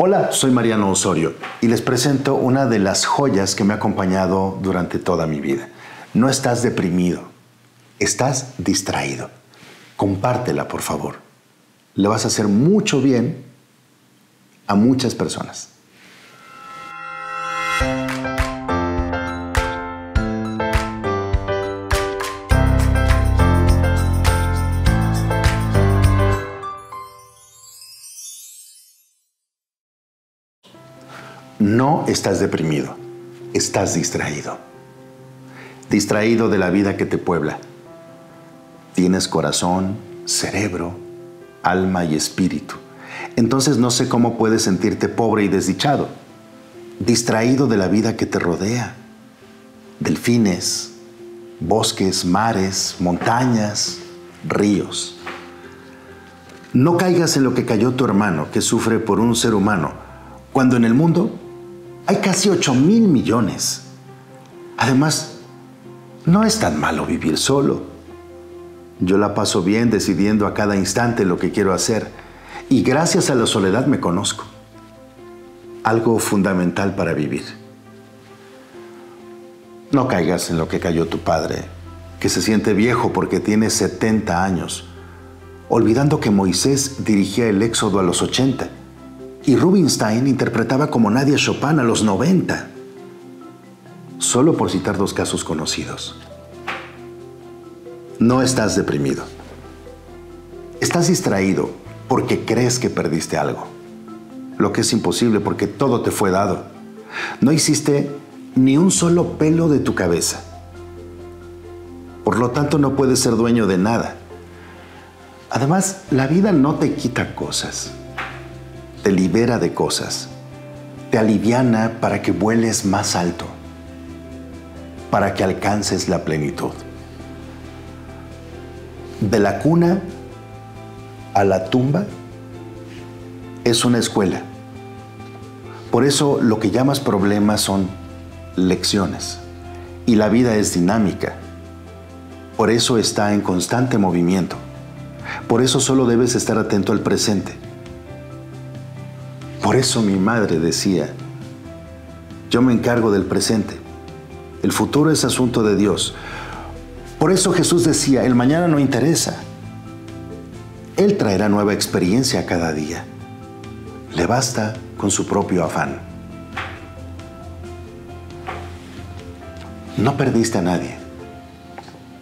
Hola, soy Mariano Osorio y les presento una de las joyas que me ha acompañado durante toda mi vida. No estás deprimido, estás distraído. Compártela, por favor. Le vas a hacer mucho bien a muchas personas. No estás deprimido, estás distraído. Distraído de la vida que te puebla. Tienes corazón, cerebro, alma y espíritu. Entonces no sé cómo puedes sentirte pobre y desdichado. Distraído de la vida que te rodea. Delfines, bosques, mares, montañas, ríos. No caigas en lo que cayó tu hermano que sufre por un ser humano, cuando en el mundo hay casi 8 mil millones. Además, no es tan malo vivir solo. Yo la paso bien decidiendo a cada instante lo que quiero hacer y gracias a la soledad me conozco. Algo fundamental para vivir. No caigas en lo que cayó tu padre, que se siente viejo porque tiene 70 años, olvidando que Moisés dirigía el éxodo a los 80 y Rubinstein interpretaba como nadie Chopin a los 90, solo por citar dos casos conocidos. No estás deprimido. Estás distraído porque crees que perdiste algo, lo que es imposible porque todo te fue dado. No hiciste ni un solo pelo de tu cabeza. Por lo tanto, no puedes ser dueño de nada. Además, la vida no te quita cosas te libera de cosas, te aliviana para que vueles más alto, para que alcances la plenitud. De la cuna a la tumba es una escuela. Por eso lo que llamas problemas son lecciones. Y la vida es dinámica. Por eso está en constante movimiento. Por eso solo debes estar atento al presente por eso mi madre decía, yo me encargo del presente, el futuro es asunto de Dios. Por eso Jesús decía, el mañana no interesa. Él traerá nueva experiencia cada día. Le basta con su propio afán. No perdiste a nadie.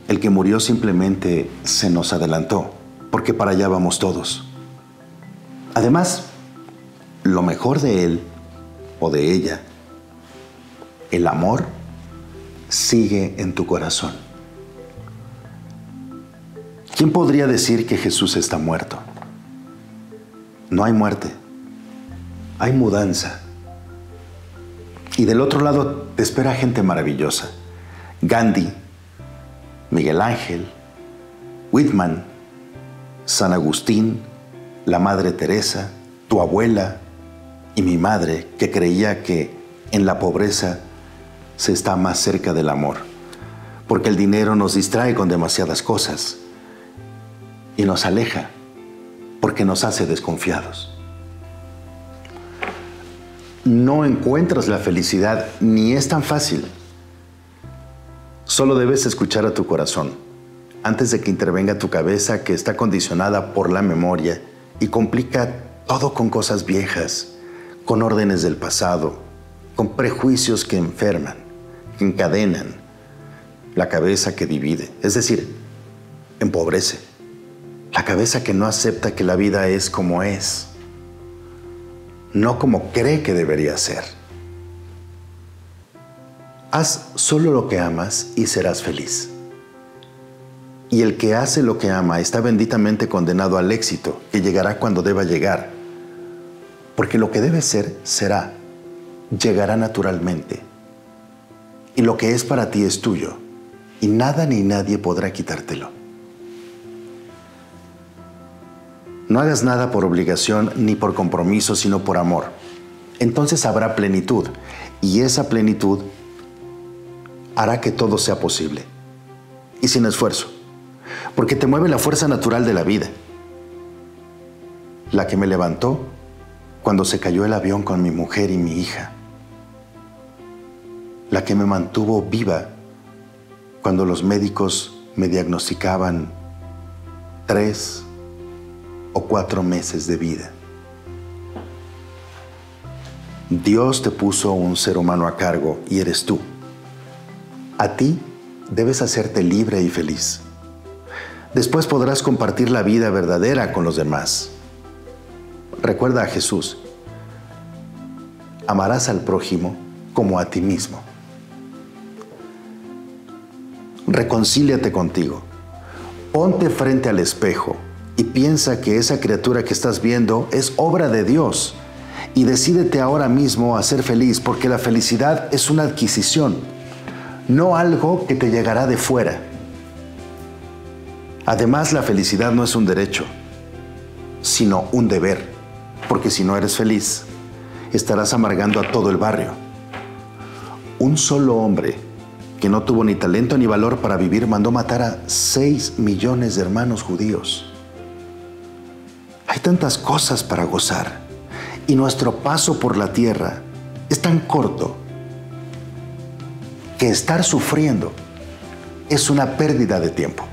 El que murió simplemente se nos adelantó, porque para allá vamos todos. Además, lo mejor de él o de ella, el amor, sigue en tu corazón. ¿Quién podría decir que Jesús está muerto? No hay muerte, hay mudanza. Y del otro lado te espera gente maravillosa. Gandhi, Miguel Ángel, Whitman, San Agustín, la Madre Teresa, tu abuela, y mi madre, que creía que en la pobreza se está más cerca del amor, porque el dinero nos distrae con demasiadas cosas y nos aleja, porque nos hace desconfiados. No encuentras la felicidad ni es tan fácil. Solo debes escuchar a tu corazón antes de que intervenga tu cabeza que está condicionada por la memoria y complica todo con cosas viejas con órdenes del pasado, con prejuicios que enferman, que encadenan, la cabeza que divide, es decir, empobrece, la cabeza que no acepta que la vida es como es, no como cree que debería ser. Haz solo lo que amas y serás feliz. Y el que hace lo que ama está benditamente condenado al éxito que llegará cuando deba llegar porque lo que debe ser, será, llegará naturalmente. Y lo que es para ti es tuyo, y nada ni nadie podrá quitártelo. No hagas nada por obligación ni por compromiso, sino por amor. Entonces habrá plenitud, y esa plenitud hará que todo sea posible, y sin esfuerzo, porque te mueve la fuerza natural de la vida, la que me levantó cuando se cayó el avión con mi mujer y mi hija, la que me mantuvo viva cuando los médicos me diagnosticaban tres o cuatro meses de vida. Dios te puso un ser humano a cargo y eres tú. A ti debes hacerte libre y feliz. Después podrás compartir la vida verdadera con los demás. Recuerda a Jesús. Amarás al prójimo como a ti mismo. Reconcíliate contigo. Ponte frente al espejo y piensa que esa criatura que estás viendo es obra de Dios. Y decídete ahora mismo a ser feliz porque la felicidad es una adquisición, no algo que te llegará de fuera. Además, la felicidad no es un derecho, sino un deber porque si no eres feliz, estarás amargando a todo el barrio. Un solo hombre que no tuvo ni talento ni valor para vivir mandó matar a 6 millones de hermanos judíos. Hay tantas cosas para gozar y nuestro paso por la tierra es tan corto que estar sufriendo es una pérdida de tiempo.